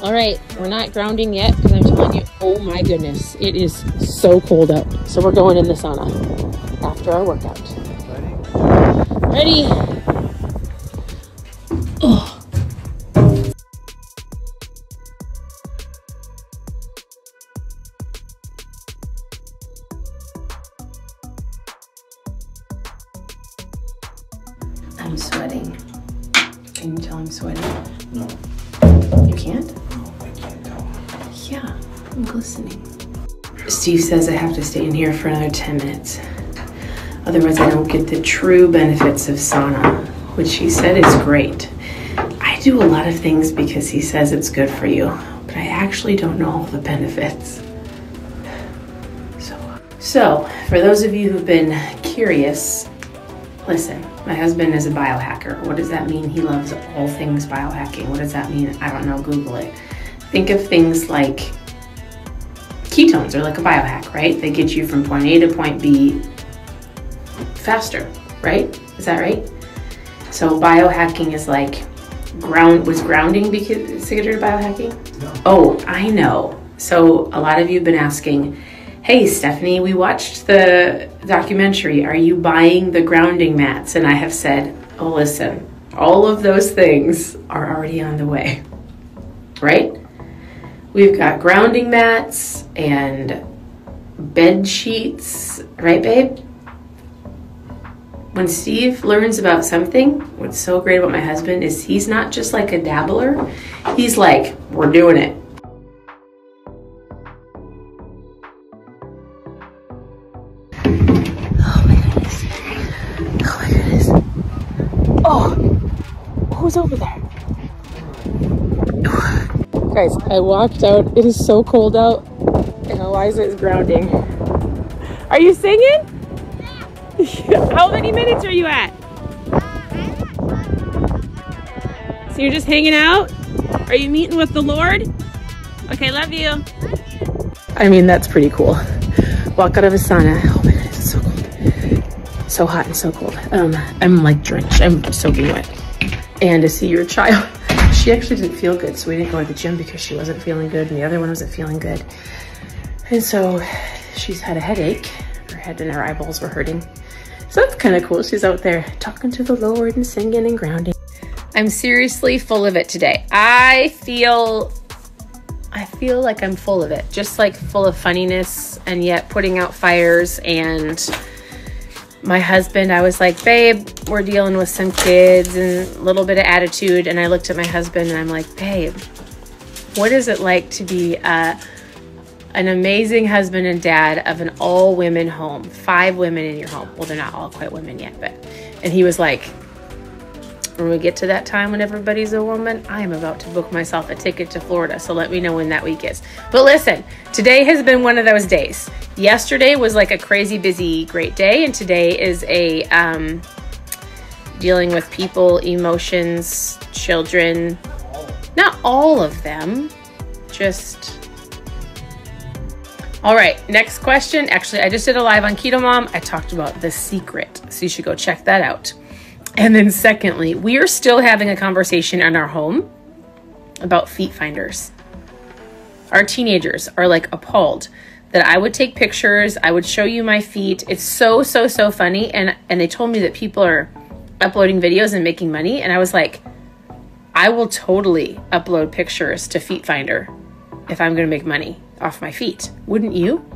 All right, we're not grounding yet because I'm telling you, oh my goodness, it is so cold out. So we're going in the sauna after our workout. Ready? Ready? Oh. I'm sweating. Can you tell I'm sweating? No, You can't? no, I can't tell. Yeah, I'm glistening. Steve says I have to stay in here for another 10 minutes. Otherwise, I don't get the true benefits of sauna, which he said is great. I do a lot of things because he says it's good for you, but I actually don't know all the benefits. So, so for those of you who've been curious, listen, my husband is a biohacker. What does that mean? He loves all things biohacking. What does that mean? I don't know. Google it. Think of things like ketones are like a biohack, right? They get you from point A to point B faster, right? Is that right? So biohacking is like ground was grounding because considered biohacking? No. Oh, I know. So a lot of you have been asking, hey Stephanie, we watched the documentary. Are you buying the grounding mats? And I have said, oh listen, all of those things are already on the way. Right? We've got grounding mats and bed sheets, right, babe? When Steve learns about something, what's so great about my husband is he's not just like a dabbler, he's like, we're doing it. Oh my goodness. Oh my goodness. Oh, who's over there? Guys, I walked out. It is so cold out, and Eliza is grounding. Are you singing? How many minutes are you at? So you're just hanging out? Are you meeting with the Lord? Okay, love you. I mean, that's pretty cool. Walk out of a sauna. Oh my goodness, it's so cold. So hot and so cold. Um, I'm like drenched. I'm soaking wet. And to see your child, she actually didn't feel good, so we didn't go to the gym because she wasn't feeling good, and the other one wasn't feeling good. And so she's had a headache. Her head and her eyeballs were hurting. So that's kind of cool. She's out there talking to the Lord and singing and grounding. I'm seriously full of it today. I feel I feel like I'm full of it. Just like full of funniness and yet putting out fires and my husband, I was like, babe, we're dealing with some kids and a little bit of attitude. And I looked at my husband and I'm like, babe, what is it like to be uh, an amazing husband and dad of an all women home? Five women in your home. Well, they're not all quite women yet, but. And he was like, when we get to that time when everybody's a woman, I am about to book myself a ticket to Florida. So let me know when that week is. But listen, today has been one of those days. Yesterday was like a crazy busy, great day, and today is a um, dealing with people, emotions, children. Not all of them, just. All right, next question. Actually, I just did a live on Keto Mom. I talked about the secret, so you should go check that out. And then, secondly, we are still having a conversation in our home about feet finders. Our teenagers are like appalled that I would take pictures, I would show you my feet. It's so so so funny and and they told me that people are uploading videos and making money and I was like I will totally upload pictures to Feet Finder if I'm going to make money off my feet. Wouldn't you?